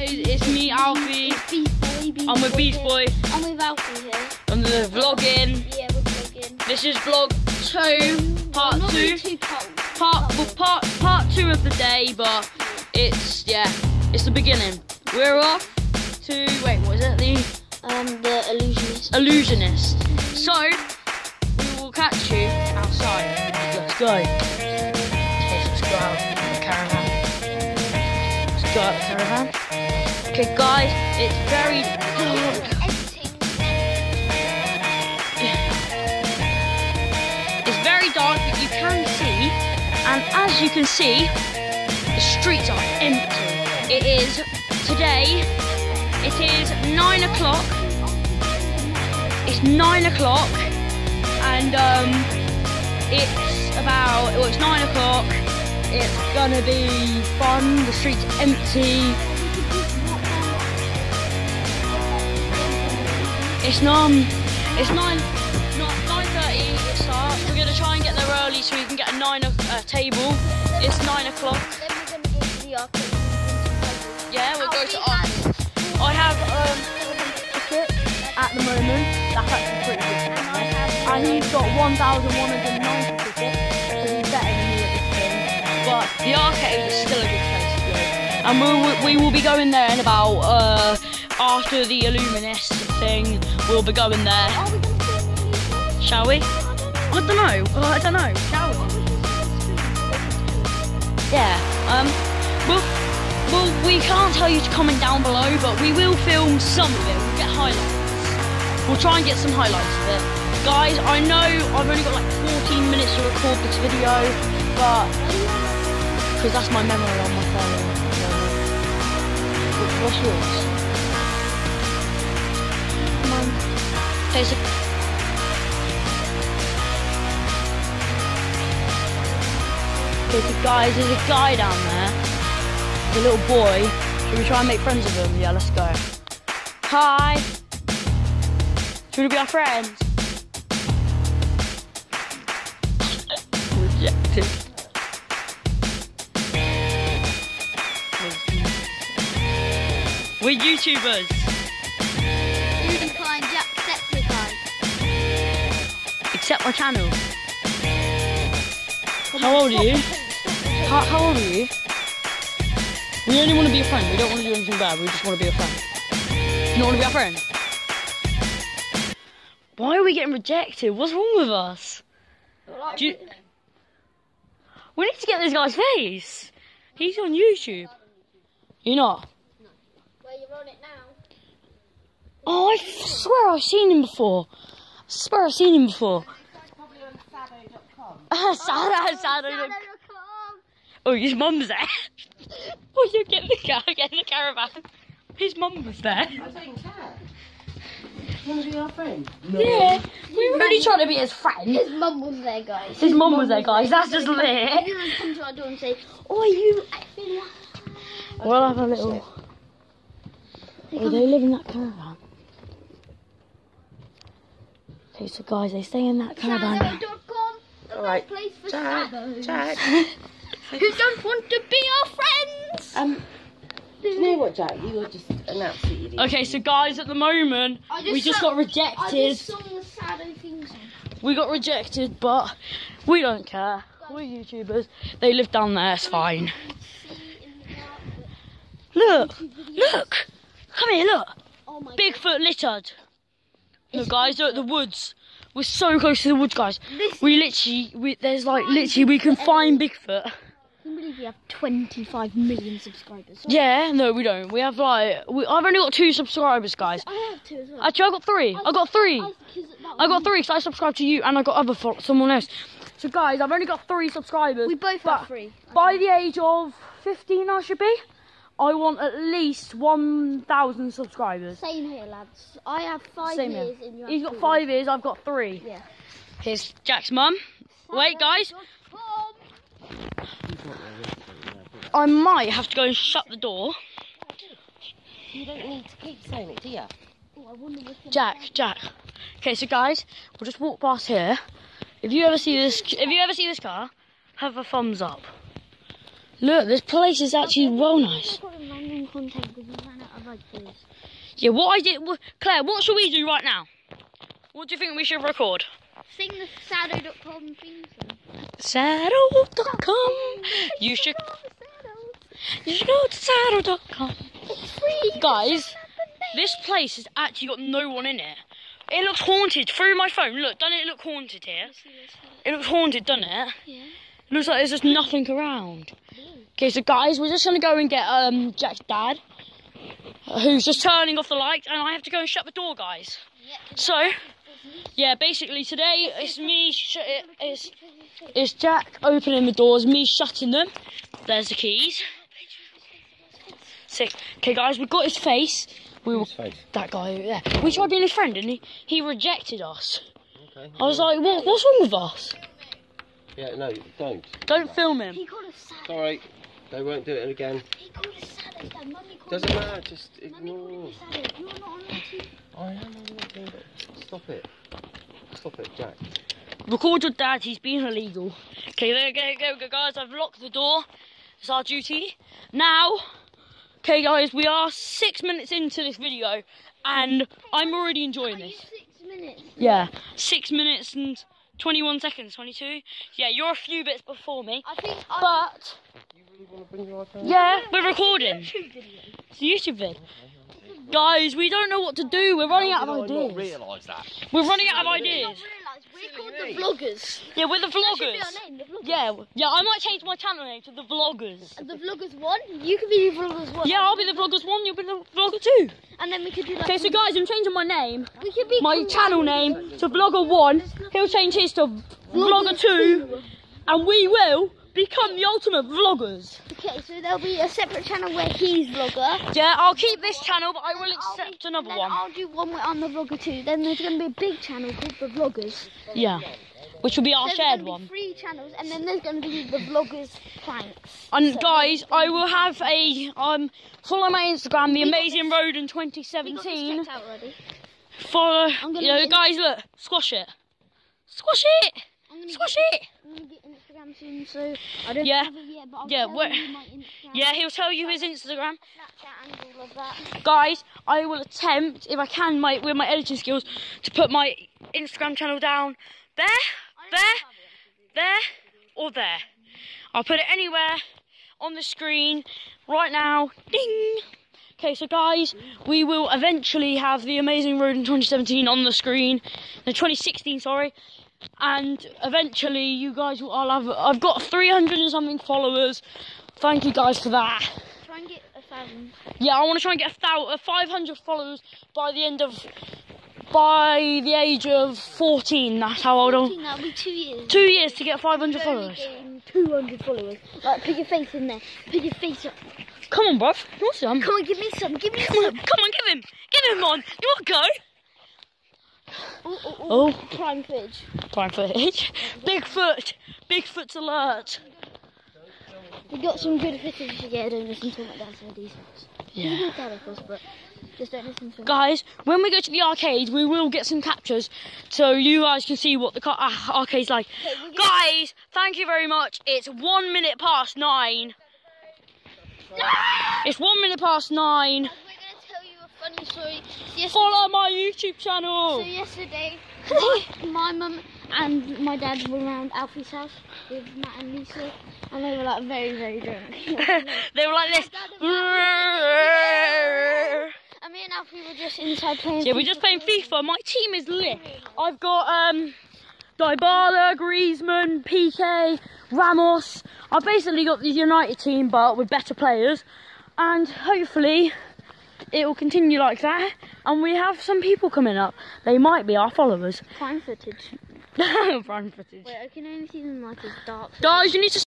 It's me, Alfie. Beast Boy. Beast I'm with Boy here. Boy. I'm with Alfie here. I'm the vlogging. Yeah, we're vlogging. This is vlog two, part not two. really too cold. Part well, part part two of the day, but it's yeah, it's the beginning. We're off to wait, what is it? The Um, the illusionist. illusionist. So we will catch you outside. Let's go. Okay, guys, it's very dark. It's very dark, but you can see, and as you can see, the streets are empty. It is today. It is nine o'clock. It's nine o'clock, and um, it's about. Well, it's nine o'clock. It's gonna be fun. The streets empty. It's nine. It's nine. Not nine thirty. It starts. We're gonna try and get there early so we can get a nine o- uh, table. It's nine o'clock. Then we're going to go to the arcade. Yeah, we'll go to Alfie I have um ticket at the moment. That's actually pretty good. And. He's got 1,190 tickets, so he's better than me at this thing. But the arcade is still a good place to go. And we will, we will be going there in about, uh, after the Illuminist thing, we'll be going there. Shall we? I don't know. Uh, I don't know. Shall we? Yeah. Um. Well, well, we can't tell you to comment down below, but we will film some of it. We'll get highlights. We'll try and get some highlights of it. Guys, I know I've only got like 14 minutes to record this video, but because that's my memory on my phone. What's yours? So Okay, so guys, there's a guy down there. There's a little boy. Should we try and make friends with him? Yeah, let's go. Hi. Should we be our friends? Rejected. We're YouTubers. Accept channel. How old are you? How, how old are you? We only want to be a friend. We don't want to do anything bad. We just want to be a friend. You don't want to be our friend? Why are we getting rejected? What's wrong with us? Do you- We need to get this guy's face. He's on YouTube. You're not? Well, you're on it now. Oh, I f- swear I've seen him before. I swear I've seen him before. Sado, Sado. Sado.com. Oh, his mum's there. oh, you get in the car, get in the caravan. His mum was there. I don't care. You want to be our friend? Yeah, we were only trying to be his friend. His mum was there, guys. His mum was there, guys. That's just He's lit. gonna come to our door and say, "Oh, you acting. We'll have a little. Oh, they live in that caravan. Okay, so guys, they stay in that caravan. Sado.com. All right. place for Jack, Sados. Jack. Who don't want to be our friends? Um, do you know what, Jack? You are just an absolute idiot. Okay, so guys, at the moment, I we just got rejected. just sung the Sado theme song. We got rejected, but we don't care. We're YouTubers. They live down there, it's fine. See in the dark, but- Look, look, come here, look. Oh Bigfoot littered. Look, guys, are at the woods. We're so close to the woods, guys. This- We literally, we, there's like literally, we can find Bigfoot. I can't believe we have 25 million subscribers. Yeah, no, we don't. We have like, we, I've only got two subscribers, guys. I have two as well. Actually, I got three. I got three. I, I got three because I subscribed to you and I got other someone else. So, guys, I've only got three subscribers. We both have three. By the age of 15, I should be. I want at least 1,000 subscribers. Same here, lads. I have five Same here. years and you have He's got two. five years, I've got three. Yeah. Here's Jack's mum. Wait, guys, I might have to go and shut the door. You don't need to keep saying it, do you? Oh, I wonder what's Jack, Jack. Okay, so guys, we'll just walk past here. If you ever see this, if you ever see this car, have a thumbs up. Look, this place is actually well nice. I've random content because we ran out of ideas. Yeah, what I did, Claire, what should we do right now? What do you think we should record? Sing the Sado.com theme song. Saddle.com. You should, you should go to saddle.com. It's free. Guys, this place has actually got no one in it. It looks haunted through my phone. Look, doesn't it look haunted here? It looks haunted, doesn't it? Yeah. Looks like there's just nothing around. Okay, so guys, we're just gonna go and get um Jack's dad, who's just turning off the lights, and I have to go and shut the door, guys. So, yeah, basically today it's me. It's it's Jack opening the doors, me shutting them. There's the keys. Sick. Okay, guys, we've got his face. We were face. that guy over there. We tried being his friend, and he he rejected us. Okay. I was like, what, what's wrong with us? Yeah, no, don't. Don't film him. He called us sad. Sorry, they won't do it again. He called us sad. Dad. Mummy called Doesn't us matter, just Mummy called ignore. sad. You're not on YouTube. I am, I'm not it. Stop it. Stop it, Jack. Record your dad, he's being illegal. Okay, there go, go, go, guys, I've locked the door. It's our duty. Now, okay, guys, we are six minutes into this video, and I'm already enjoying Are you this. six minutes? Yeah, six minutes and 21 seconds, 22. Yeah, you're a few bits before me, I think I but You really want to bring your iPhone? yeah, we're recording. YouTube video. It's a YouTube vid. Guys, we don't know what to do. We're running out of How did I not ideas. realise that? We're running out of I ideas. we're called me. the vloggers. Yeah, we're the That should be vloggers. our name, the vloggers. Yeah, yeah, I might change my channel name to the vloggers. The vloggers one. You can be the vloggers one. Yeah, I'll be the vloggers one, you'll be the vlogger two. And then we could do like. Okay, so guys, I'm changing my name, we could be my channel name to vlogger one. He'll change his to vlogger two, and we will become the ultimate vloggers. Okay, so there'll be a separate channel where he's vlogger. Yeah, I'll keep this channel, but I will accept be- another one. I'll do one where I'm the vlogger too. Then there's gonna be a big channel called the vloggers. Yeah, which will be our There's shared one. Three channels, and then there's gonna be the vloggers pranks. And So- guys, I will have a um follow my Instagram, the Amazing Roden We got this 2017. checked out already. Follow, I'm gonna you know, guys, look, squash it, squash it, squash get, it. I'm gonna get Instagram soon, so I don't Yeah. have it yet, but I'll Yeah, tell you my Instagram, Yeah, he'll tell you his Instagram. Snapchat, and all of that. guys, I will attempt, if I can, my with my editing skills, to put my Instagram channel down there, there, there, or there. I'll put it anywhere on the screen right now. Ding. Okay, so guys, we will eventually have the Amazing Roden 2017 on the screen, the 2016, sorry, and eventually you guys will. I'll have. I've got 300 and something followers. Thank you guys for that. Try and get a thousand. Yeah, I want to try and get a thou- uh, 500 followers by the end of, by the age of 14. That's how old I'm. That'll be two years. Two years to get 500 followers. 200 followers. Like, put your face in there. Put your face up. Come on, bruv. You want some? Come on, give me some. Give me Come on, some. come on, give him. Give him one. You want to go? Oh, oh, Oh. Prime footage. Prime footage. Bigfoot. Bigfoot's alert. We got some good footage. Yeah, don't listen to what my dad said. These Yeah. Dad, of course, but just don't listen to. Guys, when we go to the arcade, we will get some captures so you guys can see what the car- uh, arcade's like. Okay, Guys, thank you very much. It's one minute past nine. It's one minute past nine. We're gonna tell you a funny story. Follow my YouTube channel. so yesterday my, my mum and my dad were around Alfie's house with Matt and Lisa, and they were like very, very drunk. they were like this. And me and Alfie were just inside playing. Yeah, we're just playing FIFA. My team is lit. I've got um, Dybala, Griezmann, Piqué, Ramos. I've basically got the United team, but with better players, and hopefully it will continue like that. And we have some people coming up. They might be our followers. Prime footage. Prime footage. Wait, I can only see them like as dark. Guys, you need to.